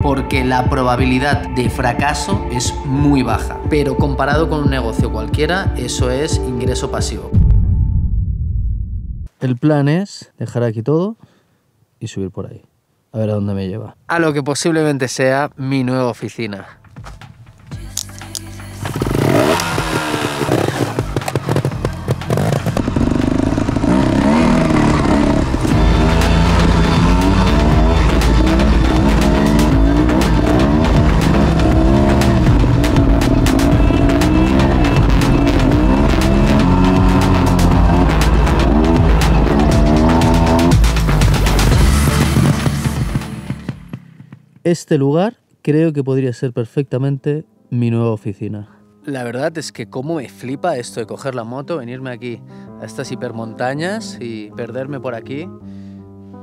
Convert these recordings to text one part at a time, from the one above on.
porque la probabilidad de fracaso es muy baja. Pero comparado con un negocio cualquiera, eso es ingreso pasivo. El plan es dejar aquí todo y subir por ahí. A ver a dónde me lleva. A lo que posiblemente sea mi nueva oficina. Este lugar creo que podría ser perfectamente mi nueva oficina. La verdad es que cómo me flipa esto de coger la moto, venirme aquí a estas hipermontañas y perderme por aquí.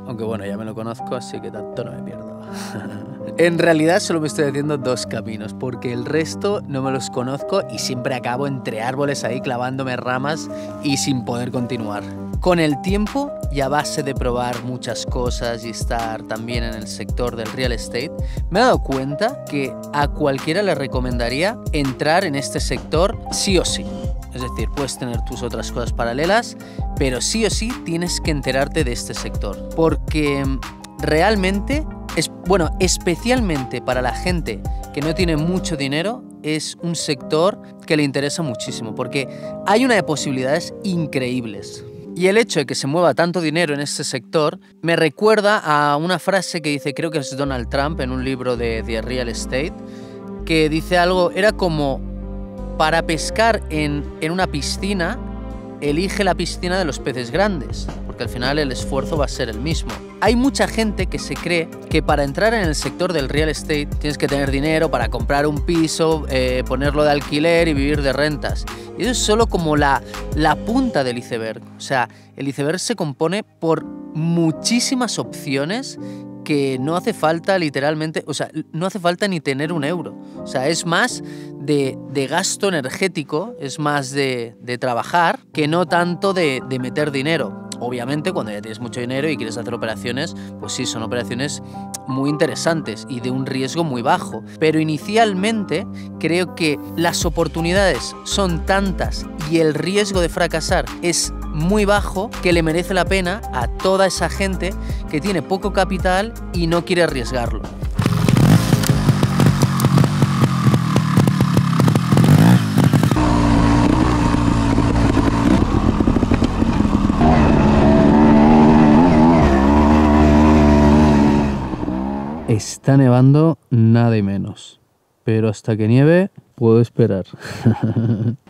Aunque bueno, ya me lo conozco, así que tanto no me pierdo. en realidad solo me estoy haciendo dos caminos, porque el resto no me los conozco y siempre acabo entre árboles ahí clavándome ramas y sin poder continuar. Con el tiempo y a base de probar muchas cosas y estar también en el sector del real estate, me he dado cuenta que a cualquiera le recomendaría entrar en este sector sí o sí. Es decir, puedes tener tus otras cosas paralelas, pero sí o sí tienes que enterarte de este sector. Porque realmente es, bueno, especialmente para la gente que no tiene mucho dinero, es un sector que le interesa muchísimo, porque hay una de posibilidades increíbles. Y el hecho de que se mueva tanto dinero en este sector me recuerda a una frase que dice, creo que es Donald Trump en un libro de The Real Estate, que dice algo, era como, para pescar en, en una piscina, elige la piscina de los peces grandes, porque al final el esfuerzo va a ser el mismo. Hay mucha gente que se cree que para entrar en el sector del real estate tienes que tener dinero para comprar un piso, eh, ponerlo de alquiler y vivir de rentas. Y eso es solo como la, la punta del iceberg. O sea, el iceberg se compone por muchísimas opciones que no hace falta literalmente, o sea, no hace falta ni tener un euro. O sea, es más de, de gasto energético, es más de, de trabajar, que no tanto de, de meter dinero. Obviamente, cuando ya tienes mucho dinero y quieres hacer operaciones, pues sí, son operaciones muy interesantes y de un riesgo muy bajo. Pero inicialmente creo que las oportunidades son tantas y el riesgo de fracasar es muy bajo que le merece la pena a toda esa gente que tiene poco capital y no quiere arriesgarlo. Está nevando nada y menos. Pero hasta que nieve puedo esperar.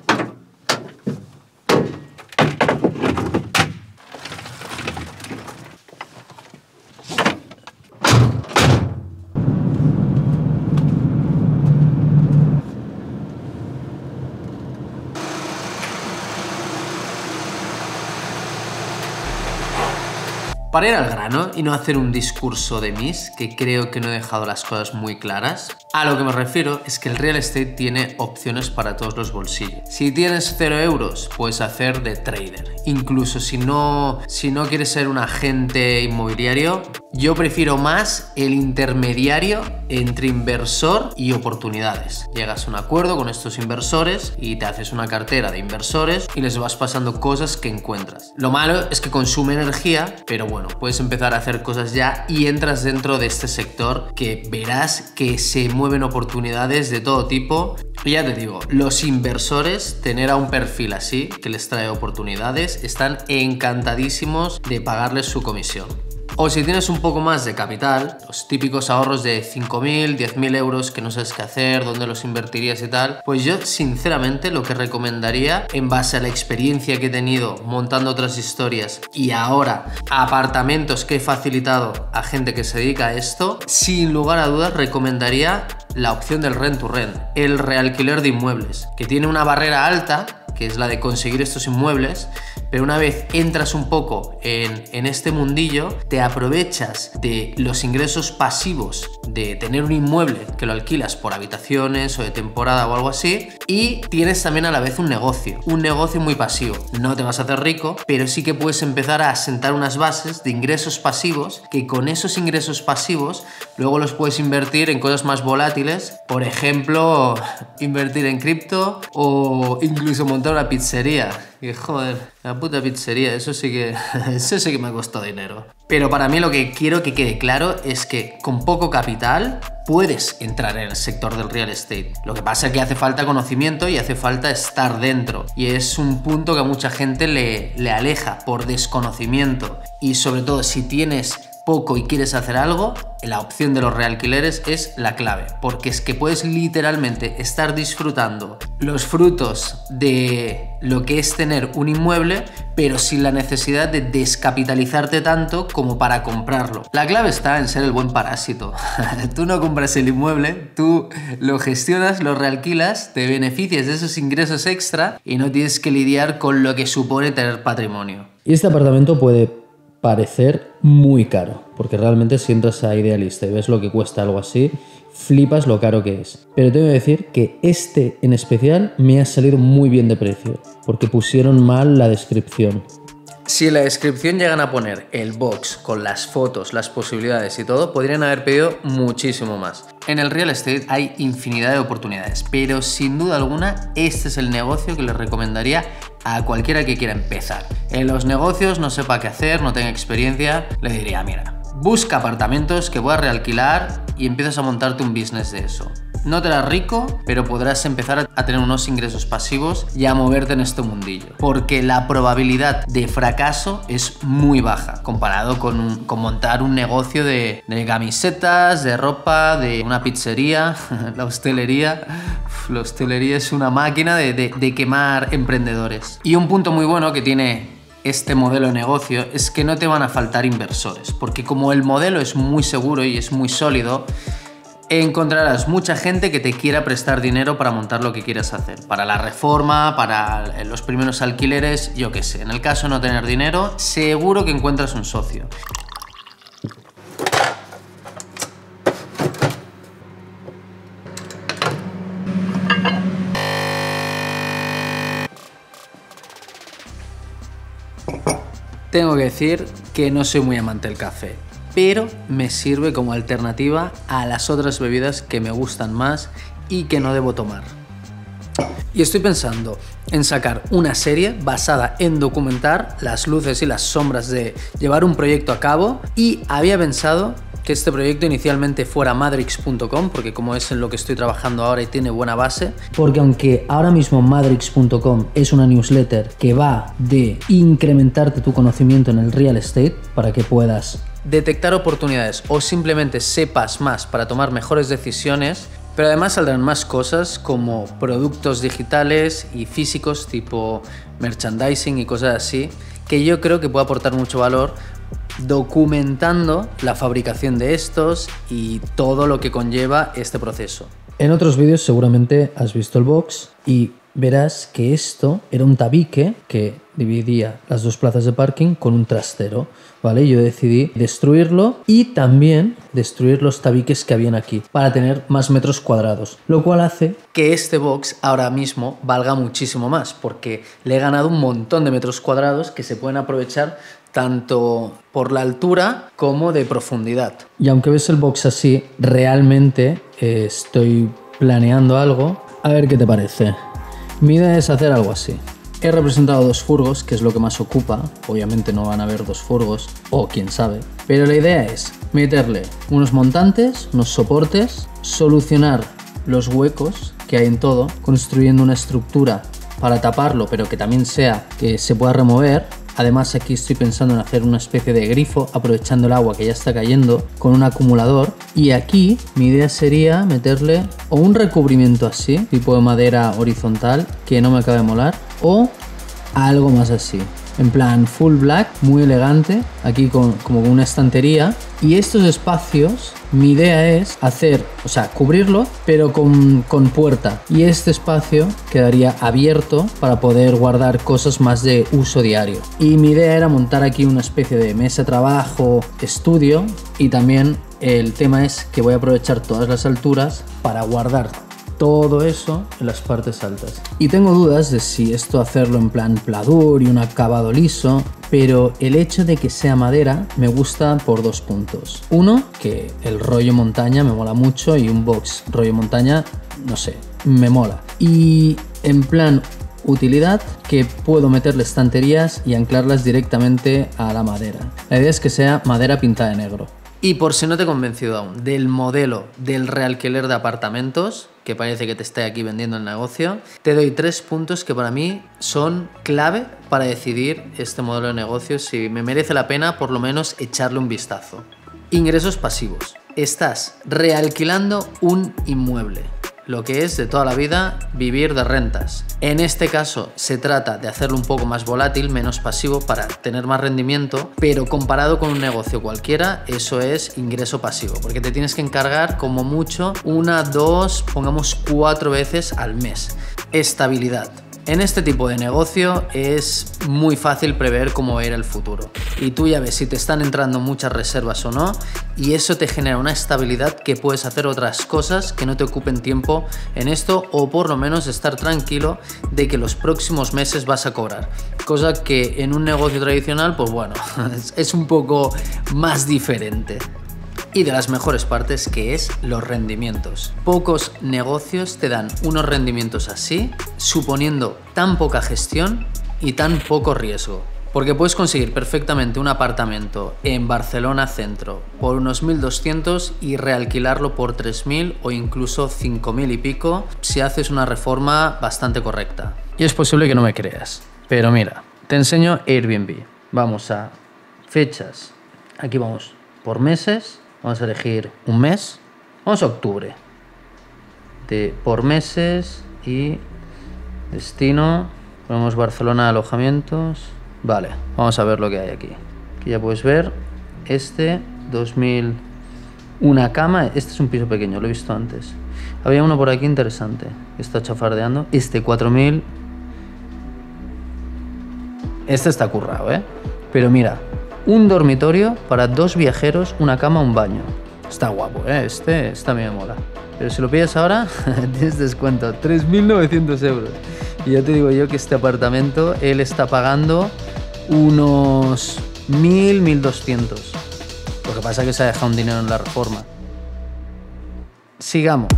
Para ir al grano y no hacer un discurso de mis, que creo que no he dejado las cosas muy claras, a lo que me refiero es que el real estate tiene opciones para todos los bolsillos. Si tienes 0 euros, puedes hacer de trader. Incluso si no, si no quieres ser un agente inmobiliario, yo prefiero más el intermediario entre inversor y oportunidades. Llegas a un acuerdo con estos inversores y te haces una cartera de inversores y les vas pasando cosas que encuentras. Lo malo es que consume energía, pero bueno, puedes empezar a hacer cosas ya y entras dentro de este sector que verás que se mueven oportunidades de todo tipo. Y ya te digo, los inversores, tener a un perfil así que les trae oportunidades, están encantadísimos de pagarles su comisión. O si tienes un poco más de capital, los típicos ahorros de 5.000, 10.000 euros que no sabes qué hacer, dónde los invertirías y tal, pues yo sinceramente lo que recomendaría en base a la experiencia que he tenido montando otras historias y ahora apartamentos que he facilitado a gente que se dedica a esto, sin lugar a dudas recomendaría la opción del rent to rent, el realquiler de inmuebles, que tiene una barrera alta que es la de conseguir estos inmuebles, pero una vez entras un poco en, este mundillo, te aprovechas de los ingresos pasivos de tener un inmueble que lo alquilas por habitaciones o de temporada o algo así, y tienes también a la vez un negocio, un negocio muy pasivo. No te vas a hacer rico, pero sí que puedes empezar a sentar unas bases de ingresos pasivos que con esos ingresos pasivos luego los puedes invertir en cosas más volátiles, por ejemplo, invertir en cripto o incluso montar una pizzería. Y joder, la puta pizzería, eso sí que eso sí que me costado dinero. Pero para mí lo que quiero que quede claro es que con poco capital puedes entrar en el sector del real estate. Lo que pasa es que hace falta conocimiento y hace falta estar dentro. Y es un punto que a mucha gente le, le aleja por desconocimiento. Y sobre todo si tienes poco y quieres hacer algo, la opción de los realquileres es la clave, porque es que puedes literalmente estar disfrutando los frutos de lo que es tener un inmueble, pero sin la necesidad de descapitalizarte tanto como para comprarlo. La clave está en ser el buen parásito. tú no compras el inmueble, tú lo gestionas, lo realquilas, te beneficias de esos ingresos extra y no tienes que lidiar con lo que supone tener patrimonio. Y este apartamento puede parecer muy caro, porque realmente si entras a Idealista y ves lo que cuesta algo así, flipas lo caro que es. Pero tengo que decir que este en especial me ha salido muy bien de precio, porque pusieron mal la descripción. Si en la descripción llegan a poner el box con las fotos, las posibilidades y todo, podrían haber pedido muchísimo más. En el real estate hay infinidad de oportunidades, pero sin duda alguna este es el negocio que les recomendaría a cualquiera que quiera empezar. En los negocios no sepa qué hacer, no tenga experiencia, le diría, mira, busca apartamentos que puedas realquilar y empiezas a montarte un business de eso. No te harás rico, pero podrás empezar a tener unos ingresos pasivos y a moverte en este mundillo. Porque la probabilidad de fracaso es muy baja comparado con, montar un negocio de, camisetas, de ropa, de una pizzería, la hostelería. la hostelería es una máquina de, de quemar emprendedores. Y un punto muy bueno que tiene este modelo de negocio es que no te van a faltar inversores, porque como el modelo es muy seguro y es muy sólido, encontrarás mucha gente que te quiera prestar dinero para montar lo que quieras hacer. Para la reforma, para los primeros alquileres, yo qué sé. En el caso de no tener dinero, seguro que encuentras un socio. Tengo que decir que no soy muy amante del café pero me sirve como alternativa a las otras bebidas que me gustan más y que no debo tomar. Y estoy pensando en sacar una serie basada en documentar las luces y las sombras de llevar un proyecto a cabo y había pensado que este proyecto inicialmente fuera madrix.com, porque como es en lo que estoy trabajando ahora y tiene buena base. Porque aunque ahora mismo madrix.com es una newsletter que va de incrementarte tu conocimiento en el real estate para que puedas detectar oportunidades o simplemente sepas más para tomar mejores decisiones, pero además saldrán más cosas como productos digitales y físicos tipo merchandising y cosas así, que yo creo que puede aportar mucho valor documentando la fabricación de estos y todo lo que conlleva este proceso. En otros vídeos seguramente has visto el box y verás que esto era un tabique que dividía las dos plazas de parking con un trastero, ¿vale? Yo decidí destruirlo y también destruir los tabiques que habían aquí para tener más metros cuadrados, lo cual hace que este box ahora mismo valga muchísimo más porque le he ganado un montón de metros cuadrados que se pueden aprovechar tanto por la altura como de profundidad. Y aunque ves el box así, realmente eh, estoy planeando algo. A ver qué te parece. Mi idea es hacer algo así. He representado dos furgos, que es lo que más ocupa. Obviamente no van a haber dos furgos, o quién sabe. Pero la idea es meterle unos montantes, unos soportes, solucionar los huecos que hay en todo, construyendo una estructura para taparlo, pero que también sea que se pueda remover Además aquí estoy pensando en hacer una especie de grifo aprovechando el agua que ya está cayendo con un acumulador y aquí mi idea sería meterle o un recubrimiento así, tipo de madera horizontal que no me acabe de molar o algo más así. En plan full black, muy elegante, aquí con, como con una estantería. Y estos espacios Mi idea es hacer, o sea, cubrirlo, pero con, con puerta. Y este espacio quedaría abierto para poder guardar cosas más de uso diario. Y mi idea era montar aquí una especie de mesa de trabajo, estudio y también el tema es que voy a aprovechar todas las alturas para guardar todo eso en las partes altas. Y tengo dudas de si esto hacerlo en plan pladur y un acabado liso, pero el hecho de que sea madera me gusta por dos puntos. Uno, que el rollo montaña me mola mucho y un box rollo montaña, no sé, me mola. Y en plan utilidad que puedo meterle estanterías y anclarlas directamente a la madera. La idea es que sea madera pintada de negro. Y por si no te he convencido aún del modelo del realquiler de apartamentos, que parece que te esté aquí vendiendo el negocio, te doy tres puntos que para mí son clave para decidir este modelo de negocio si me merece la pena por lo menos echarle un vistazo. Ingresos pasivos. Estás realquilando un inmueble lo que es de toda la vida vivir de rentas. En este caso se trata de hacerlo un poco más volátil, menos pasivo para tener más rendimiento, pero comparado con un negocio cualquiera, eso es ingreso pasivo, porque te tienes que encargar como mucho una, dos, pongamos cuatro veces al mes. Estabilidad. En este tipo de negocio es muy fácil prever cómo va a ir el futuro. Y tú ya ves si te están entrando muchas reservas o no, y eso te genera una estabilidad que puedes hacer otras cosas que no te ocupen tiempo en esto, o por lo menos estar tranquilo de que los próximos meses vas a cobrar. Cosa que en un negocio tradicional, pues bueno, es un poco más diferente y de las mejores partes que es los rendimientos. Pocos negocios te dan unos rendimientos así, suponiendo tan poca gestión y tan poco riesgo. Porque puedes conseguir perfectamente un apartamento en Barcelona Centro por unos 1.200 y realquilarlo por 3.000 o incluso 5.000 y pico si haces una reforma bastante correcta. Y es posible que no me creas, pero mira, te enseño Airbnb. Vamos a fechas. Aquí vamos por meses Vamos a elegir un mes. Vamos a octubre. De, por meses y destino. Ponemos Barcelona alojamientos. Vale, vamos a ver lo que hay aquí. Aquí ya puedes ver este 2000 una cama. Este es un piso pequeño, lo he visto antes. Había uno por aquí interesante está chafardeando. Este 4000. Este está currado, ¿eh? Pero mira, un dormitorio para dos viajeros, una cama, un baño. Está guapo, ¿eh? Este, esta me mola. Pero si lo pides ahora, tienes descuento, 3.900 euros. Y ya te digo yo que este apartamento, él está pagando unos 1.000, 1.200. Lo que pasa es que se ha dejado un dinero en la reforma. Sigamos.